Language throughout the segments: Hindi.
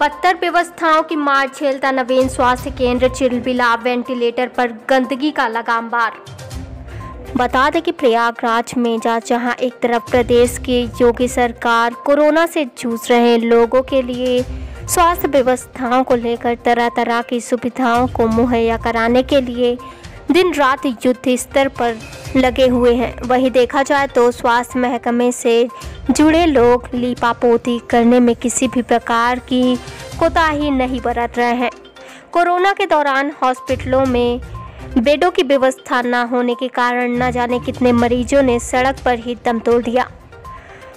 बदतर व्यवस्थाओं की मार झेलता नवीन स्वास्थ्य केंद्र चिलबिला वेंटिलेटर पर गंदगी का लगाम बार बता दें कि प्रयागराज में जा जहाँ एक तरफ़ प्रदेश की योगी सरकार कोरोना से जूझ रहे लोगों के लिए स्वास्थ्य व्यवस्थाओं को लेकर तरह तरह की सुविधाओं को मुहैया कराने के लिए दिन रात युद्ध स्तर पर लगे हुए हैं। वहीं देखा जाए तो स्वास्थ्य महकमे से जुड़े लोग लीपापोती करने में किसी भी प्रकार की कोताही नहीं बरत रहे हैं। कोरोना के दौरान हॉस्पिटलों में बेडों की व्यवस्था न होने के कारण न जाने कितने मरीजों ने सड़क पर ही दम तोड़ दिया।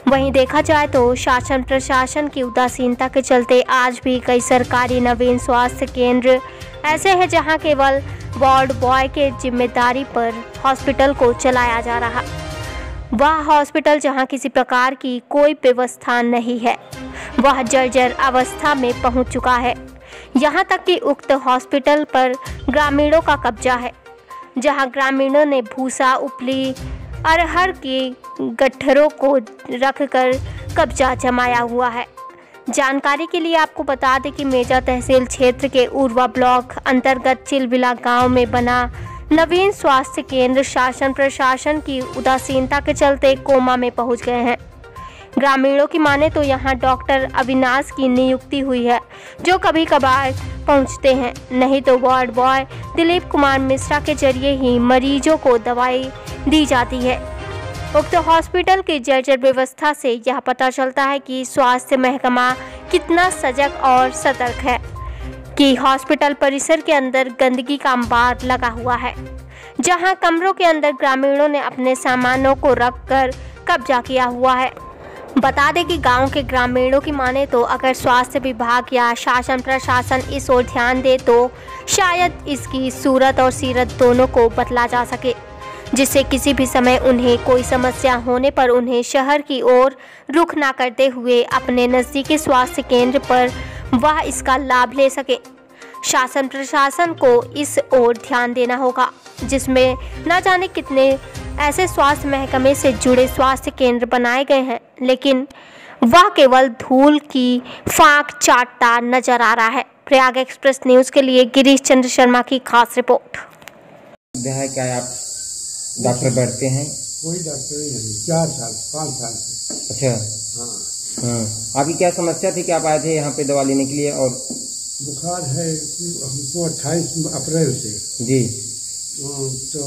वहीं देखा जाए तो शासन प्रशासन की उदासीनता के चलते आज भी कई सरकारी नवीन स्वास्थ्य केंद्र ऐसे हैं जहाँ केवल वार्ड बॉय के ज़िम्मेदारी पर हॉस्पिटल को चलाया जा रहा। वह हॉस्पिटल जहाँ किसी प्रकार की कोई व्यवस्था नहीं है, वह जर्जर अवस्था में पहुँच चुका है। यहाँ तक कि उक्त हॉस्पिटल पर ग्रामीणों का कब्जा है, जहाँ ग्रामीणों ने भूसा, उपली अरहर के गट्ठरों को रखकर कब्जा जमाया हुआ है। जानकारी के लिए आपको बता दें कि मेजा तहसील क्षेत्र के उर्वा ब्लॉक अंतर्गत चिलबिला गाँव में बना नवीन स्वास्थ्य केंद्र शासन प्रशासन की उदासीनता के चलते कोमा में पहुँच गए हैं। ग्रामीणों की माने तो यहाँ डॉक्टर अविनाश की नियुक्ति हुई है। जो कभी कभार पहुँचते हैं। नहीं तो वार्ड बॉय दिलीप कुमार मिश्रा के ज़रिए ही मरीजों को दवाई दी जाती है। उक्त हॉस्पिटल की जर्जर व्यवस्था से यह पता चलता है कि स्वास्थ्य महकमा कितना सजग और सतर्क है कि हॉस्पिटल परिसर के अंदर गंदगी का अंबार लगा हुआ है, जहाँ कमरों के अंदर ग्रामीणों ने अपने सामानों को रखकर कब्जा किया हुआ है। बता दें कि गाँव के ग्रामीणों की माने तो अगर स्वास्थ्य विभाग या शासन प्रशासन इस ओर ध्यान दे तो शायद इसकी सूरत और सीरत दोनों को बदला जा सके, जिससे किसी भी समय उन्हें कोई समस्या होने पर उन्हें शहर की ओर रुख ना करते हुए अपने नज़दीकी स्वास्थ्य केंद्र पर वह इसका लाभ ले सके। शासन प्रशासन को इस ओर ध्यान देना होगा, जिसमें न जाने कितने ऐसे स्वास्थ्य महकमे से जुड़े स्वास्थ्य केंद्र बनाए गए हैं लेकिन वह केवल धूल की फाक चाटता नज़र आ रहा है। प्रयाग एक्सप्रेस न्यूज़ के लिए गिरीश चंद्र शर्मा की खास रिपोर्ट। है क्या आप डॉक्टर बैठते हैं? कोई डॉक्टर ही नहीं चार साल पाँच साल से। अच्छा। हाँ। हाँ। आपकी क्या समस्या थी कि आप आए थे यहाँ पे दवा लेने के लिए और बुखार है हमको अट्ठाईस अप्रैल से। जी। हाँ, तो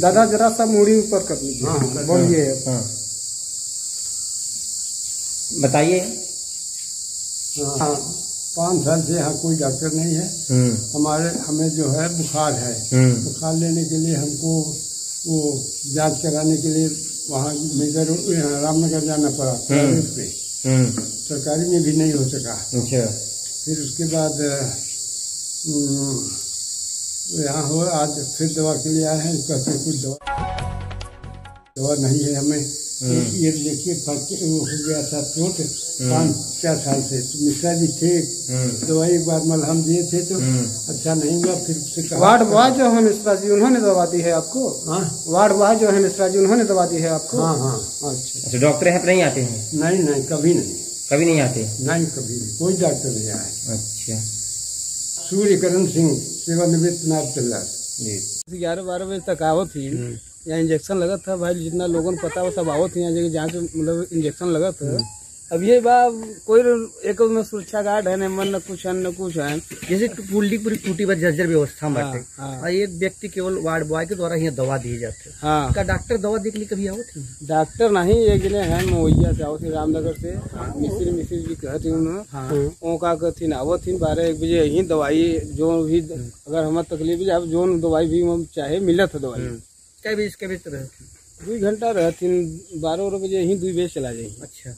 दादा जरा सा मूड़ी ऊपर कर लीजिए। हाँ, हाँ, बोलिए। हाँ। बताइए। हाँ, पाँच साल से यहाँ कोई डॉक्टर नहीं है। हम्म। हमारे हमें जो है बुखार है। हम्म। बुखार लेने के लिए हमको वो जाँच कराने के लिए वहाँ मेजर रामनगर जाना पड़ा प्राइवेट पे। हम्म। सरकारी में भी नहीं हो सका। अच्छा। फिर उसके बाद यहाँ हो आज फिर दवा के लिए आए हैं कहते हैं कुछ दवा दवा नहीं है हमें। ये देखिए वो हो गया था चोट पाँच चार साल से। तो मिश्रा जी थे। हम्म। दवाई एक बार मलहम दिए थे तो हम्म। अच्छा नहीं हुआ फिर से कहा वार्ड बॉय जो है मिश्रा जी उन्होंने दवा दी है आपको? हाँ। वार्ड बॉय जो है मिश्रा जी उन्होंने दवा दी है आपको? हाँ हाँ अच्छा। अच्छा डॉक्टर यहाँ पे नहीं आते हैं? नहीं नहीं कभी नहीं। कभी नहीं आते? नहीं कभी नहीं। कोई डॉक्टर नहीं आए अच्छा। सूर्यकरण सिंह सेवानिवृत्त तहसीलदार जी। ग्यारह बारह बजे तक आवत थी। यहाँ इंजेक्शन लगा था भाई जितना लोगों को पता वो सब आवत थी। यहाँ जगह जहाँ से मतलब इंजेक्शन लगा था। अब ये बा कोई एक सुरक्षा गार्ड है न मन न कुछ है न कुछ है। जैसे पूरी पूरी टूटी पर जर्जर व्यवस्था में हाँ, हाँ। और एक व्यक्ति केवल वार्ड बॉय के द्वारा यहाँ दवा दी जाते हैं। हाँ। का डॉक्टर दवा के कभी आओ थे? डॉक्टर नहीं एक जने हैं मोहिया से आवत थी रामनगर से। मिस्त्री मिस्त्री जी कहते उन्होंने। हाँ। का कहथिन आवत थी बारह एक बजे यही दवाई जो भी अगर हमारे तकलीफ़ है जो दवाई भी हम चाहे मिलत है दवाई। क्या बीस के बीस तरह की? दू घंटा रहती बारह बजे यही दू बजे चला जाई अच्छा।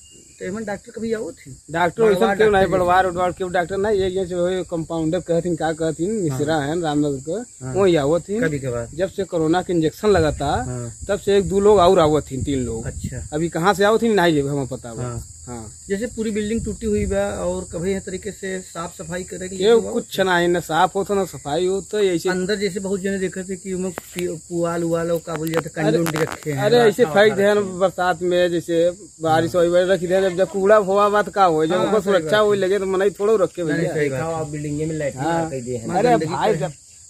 एमन डॉक्टर कभी आओ थी? डॉक्टर वैसा क्यों नहीं बड़वार उड़वार क्यों? डॉक्टर नहीं ये जैसे वही कंपाउंडर कहथिन का कहथिन मिश्रा है। रामनगर के। वो ही आवत थी। कभी के जब से कोरोना के इंजेक्शन लगा था हाँ। तब से एक दो लोग और आवत थी तीन लोग। अच्छा। अभी कहाँ से आवत थी नहीं जब हमें पता बा हाँ। हाँ जैसे पूरी बिल्डिंग टूटी हुई बा और कभी ये तरीके से साफ़ सफ़ाई करे के लिए? कुछ नहीं न साफ़ हो तो ना सफ़ाई हो तो ऐसे अंदर जैसे बहुत जने देखे थे कि उनमें पुआल उवाल और का बोल जाते कंडे रखे हैं। अरे ऐसे फेंक दे बरसात में जैसे बारिश हो। रख दे जब कूड़ा हुआ बात का हो जब उनको सुरक्षा हो। लगे तो मनाई थोड़ा रखे भैया। है। बिल्डिंग में हाँ। हैं। अरे भाई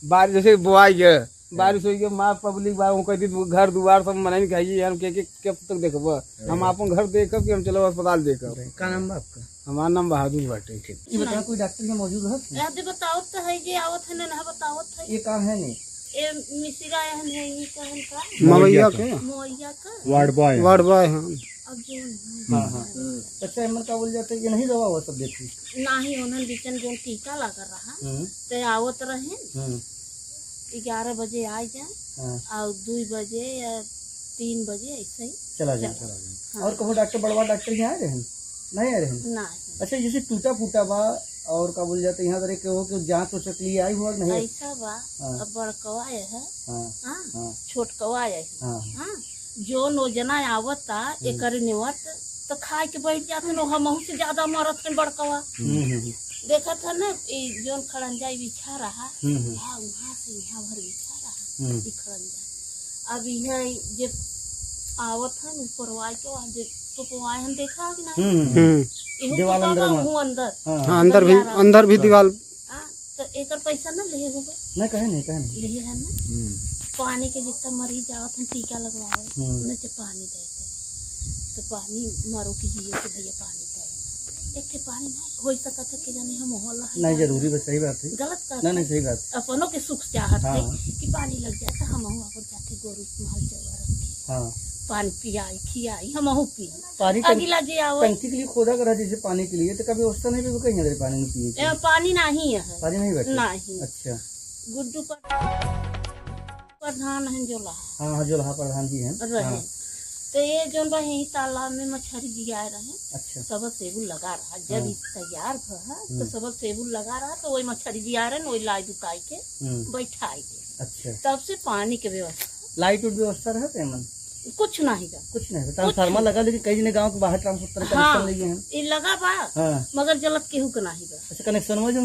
बारिश जैसे बुआई है। बारिश के माँ पब्लिक बा कह दी घर दुआर सब मना नहीं खाइए हम के के कब तक देखब। हम अपन घर देखब कि हम चलो अस्पताल देखब? का नाम बा आपका? हमारा नाम बहादुर बाटे। ये बताओ कोई डॉक्टर यहाँ मौजूद है? बतावत तो है जे आवत है ना बतावत है। ये कहाँ है नहीं ए मिसिरा एहन है ये कहन का? मवैया के। मोइया का। Ward boy. वार्ड बॉय हाँ। हाँ हाँ। अच्छा का बोल जाते ये नहीं दवा हुआ सब देखी नाही ओनन बिचन जो टीका लगा रहा। ते आवत रहे। हम्म, ग्यारह बजे आ जाए हाँ, और दो बजे या तीन बजे ऐसे ही चला जाए चला जाए। और कहो डॉक्टर बड़वा डॉक्टर यहाँ आए रहे हैं? नहीं आए रहे हैं? अच्छा जैसे टूटा फूटा बा और का बोल जाते यहाँ तरह के हो कि जाँच उच के लिए आई हुआ नहीं? ऐसा बा हाँ। अब बड़कवा है। हाँ। हाँ हाँ। छोटकवा है। हाँ। हाँ जो नोजना आवता एक निवत तो खाए के बैठ जाते न हमहू से ज़्यादा मरत है बड़कवा। हम्म, हम्म, देखा था ना ये जोन खड़ंजा बिछा रहा हाँ वहाँ से यहाँ भर बिछा रहा हम्म, खड़ंजा। अब यह जे आवत है ऊपर वाई के वहाँ जे टुकवाए हम देखा कि नहीं हम्म, हम्म, दीवाल अंदर में। हूँ अंदर। हाँ हाँ। अंदर भी अंदर भी दीवार हाँ तो एकर पैसा ना ले होगे? नहीं कहे नहीं कहे नहीं। ले है ना? पानी के जितना मरीज़ आवत हम टीका लगवाओ। उन्हें पानी देते। तो पानी मारो की जियो कि भैया पानी एक के पानी नहीं हो सकता था कि जाने हम होला है नहीं ज़रूरी बस सही बात है गलत कर नहीं नहीं सही बात। अपनों के सुख चाहत है हाँ। कि पानी लग जाए तो हम अपन जाके गोरू माल चौवा रखे। हाँ। पानी पियाई खियाई हम पी पानी अगला जे आओ। टंकी के लिए खोदा करा जैसे पानी के लिए तो कभी व्यवस्था नहीं भी कहीं अगर पानी नहीं पिए। ए, पानी नहीं है। पानी नहीं बैठे नहीं। अच्छा। गुड्डू पर प्रधान है जो लहा हाँ हाँ जो लहा प्रधान जी हैं। रहे। हाँ, तो ये जो रहे तालाब में मछली जिगाए रहे अच्छा। सब सेबुल लगा रहा। जब ई तैयार भा तो सब सेबुल लगा रहा तो वही मछली जिया रहे वही लाई दुकाई के हम्म, बैठाई दे अच्छा। तब से पानी के व्यवस्था। लाइट उट व्यवस्था रहते मन? कुछ नहीं बा कुछ नहीं ट्रांसफार्मर लगा लेकिन कई जने गाँव के बाहर ट्रांसफार्मर हाँ कनेक्शन लिए हैं। लगा बा हाँ। मगर जलत केहू के नहीं बा। अच्छा कनेक्शन में? जो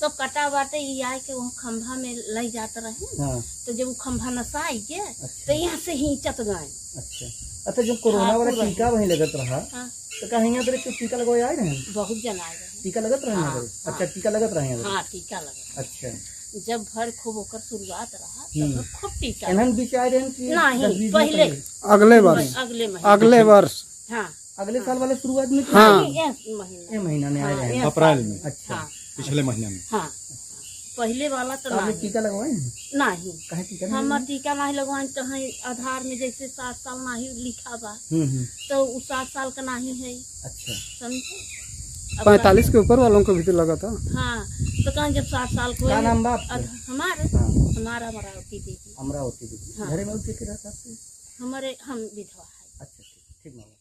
सब कटा बाटे ये आए के वहाँ खंभा में लग जाते रहे हाँ। तो जब वो खंभा नसाई के तो यहाँ से ही चत गए अच्छा। अच्छा जब कोरोना हाँ, वाला टीका वहीं लगत रहा हाँ। तो कहीं यहाँ तरह टीका लगवाए आए रहे बहुत जन आए टीका लगत रहे हाँ, अच्छा टीका लगत रहे हाँ टीका लगा अच्छा। जब भर खूब होकर शुरुआत रहा हम्म। खूब टीका एनहन बीच आए रहे नहीं पहले अगले वर्ष। अगले महीने। अगले वर्ष। हाँ। अगले साल वाले शुरुआत में हाँ। महीना। में आए हाँ, रहे अप्रैल में। अच्छा। हाँ। पिछले महीने में। हाँ। पहले वाला तो तो आपने टीका लगवाए हैं? नहीं। कहे टीका हमार टीका नहीं लगवाए तो है आधार में जैसे सात साल नहीं लिखा बा। हम्म हम्म। तो उ सात साल का नहीं है। अच्छा। समझे? पैतालीस के ऊपर वालों को भी तो लगा था। हाँ तो कहाँ जब सात साल को क्या नाम बा हमारे हाँ। हमारा अमरावती दीदी अमरावती दीदी। हाँ। घरे में उठ के रहता हमारे हम विधवा है। अच्छा ठीक ठीक मामा